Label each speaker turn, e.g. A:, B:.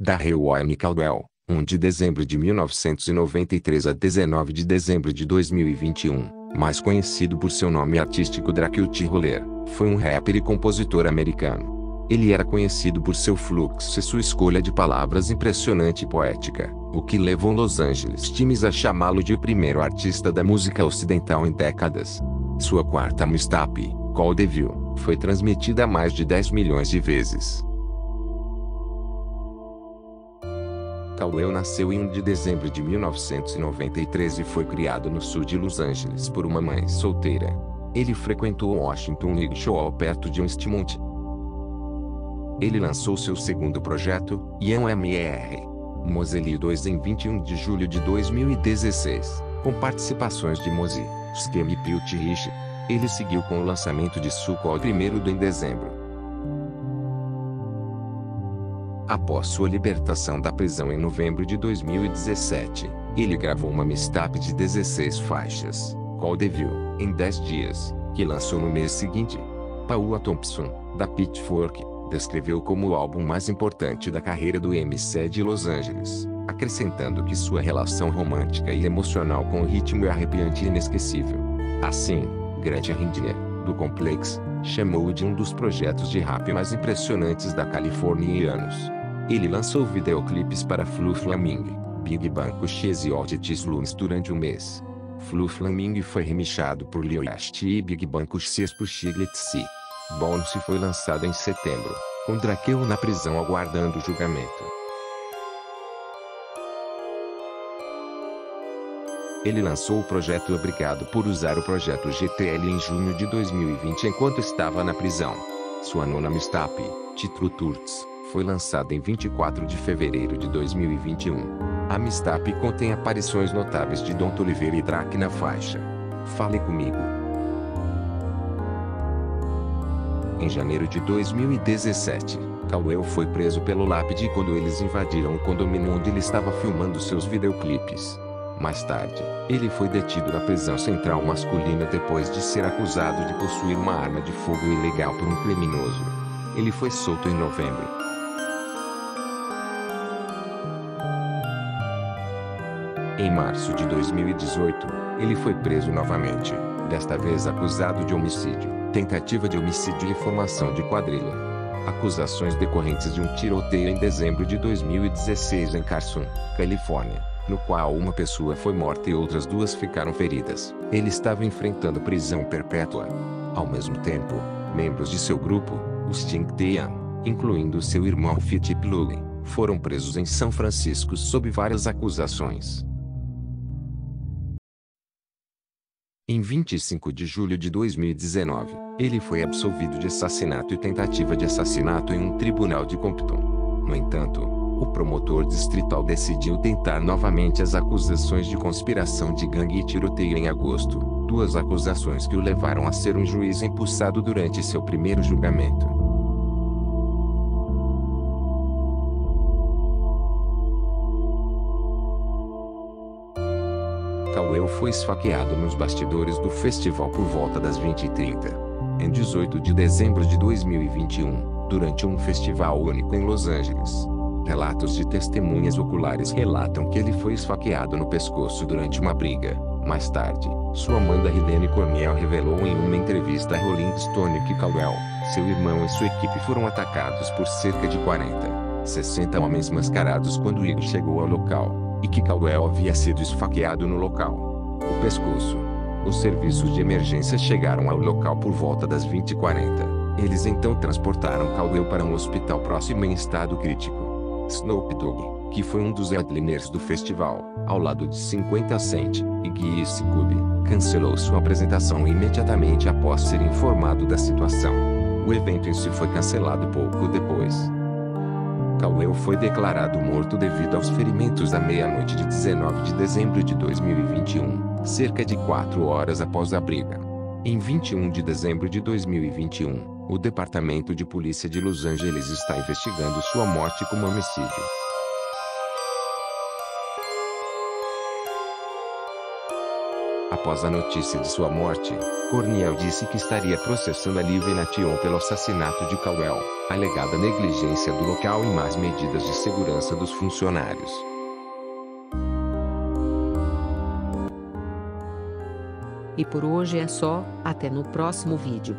A: Darrell Wayne Caldwell, 1 de dezembro de 1993 a 19 de dezembro de 2021, mais conhecido por seu nome artístico Dracute Roller, foi um rapper e compositor americano. Ele era conhecido por seu fluxo e sua escolha de palavras impressionante e poética, o que levou Los Angeles Times a chamá-lo de primeiro artista da música ocidental em décadas. Sua quarta mixtape, Call the View, foi transmitida mais de 10 milhões de vezes. Caldwell nasceu em 1 de dezembro de 1993 e foi criado no sul de Los Angeles por uma mãe solteira. Ele frequentou Washington League perto de Westmont. Ele lançou seu segundo projeto, Ian M.R. Moseley 2 em 21 de julho de 2016, com participações de Mosey, Scheme e Pilt Rich. Ele seguiu com o lançamento de Suco ao primeiro em dezembro. Após sua libertação da prisão em novembro de 2017, ele gravou uma mixtape de 16 faixas, Call View, em 10 dias, que lançou no mês seguinte. Paula Thompson, da Pitchfork, descreveu como o álbum mais importante da carreira do MC de Los Angeles, acrescentando que sua relação romântica e emocional com o ritmo é arrepiante e inesquecível. Assim, Grant Rindier, do Complex, chamou-o de um dos projetos de rap mais impressionantes da Califórnia em anos. Ele lançou videoclipes para Flu Flaming, Big Banco X e Otis Lunes durante um mês. Flu Flaming foi remixado por Lil West e Big Banco X por Chiglet C. Bounce foi lançado em setembro, com Draqueu na prisão aguardando julgamento. Ele lançou o projeto Obrigado por usar o projeto GTL em junho de 2020 enquanto estava na prisão. Sua nona mixtape, Titro Turts, foi lançada em 24 de fevereiro de 2021. A Mistap contém aparições notáveis de Dom Oliveira e Drac na faixa. Fale comigo. Em janeiro de 2017, Caldwell foi preso pelo Lápide quando eles invadiram o condomínio onde ele estava filmando seus videoclipes. Mais tarde, ele foi detido na prisão central masculina depois de ser acusado de possuir uma arma de fogo ilegal por um criminoso. Ele foi solto em novembro. Em março de 2018, ele foi preso novamente, desta vez acusado de homicídio, tentativa de homicídio e formação de quadrilha. Acusações decorrentes de um tiroteio em dezembro de 2016 em Carson, Califórnia, no qual uma pessoa foi morta e outras duas ficaram feridas. Ele estava enfrentando prisão perpétua. Ao mesmo tempo, membros de seu grupo, os Think Team, incluindo seu irmão Fit Plug, foram presos em São Francisco sob várias acusações. Em 25 de julho de 2019, ele foi absolvido de assassinato e tentativa de assassinato em um tribunal de Compton. No entanto, o promotor distrital decidiu tentar novamente as acusações de conspiração de gangue e tiroteio em agosto, duas acusações que o levaram a ser um juiz impulsado durante seu primeiro julgamento. Caldwell foi esfaqueado nos bastidores do festival por volta das 20h30. Em 18 de dezembro de 2021, durante um festival único em Los Angeles. Relatos de testemunhas oculares relatam que ele foi esfaqueado no pescoço durante uma briga. Mais tarde, sua Amanda Helene Cornell revelou em uma entrevista a Rolling Stone que Caldwell, seu irmão e sua equipe foram atacados por cerca de 40, 60 homens mascarados quando ele chegou ao local e que Caldwell havia sido esfaqueado no local. O pescoço. Os serviços de emergência chegaram ao local por volta das 20h40. Eles então transportaram Caldwell para um hospital próximo em estado crítico. Snoop Dogg, que foi um dos headliners do festival, ao lado de 50 Cent e Guy Scooby, cancelou sua apresentação imediatamente após ser informado da situação. O evento em si foi cancelado pouco depois. Caldwell foi declarado morto devido aos ferimentos à meia-noite de 19 de dezembro de 2021, cerca de quatro horas após a briga. Em 21 de dezembro de 2021, o Departamento de Polícia de Los Angeles está investigando sua morte como homicídio. Após a notícia de sua morte, Corniel disse que estaria processando a Live Nation pelo assassinato de Cowell, alegada negligência do local e más medidas de segurança dos funcionários.
B: E por hoje é só, até no próximo vídeo.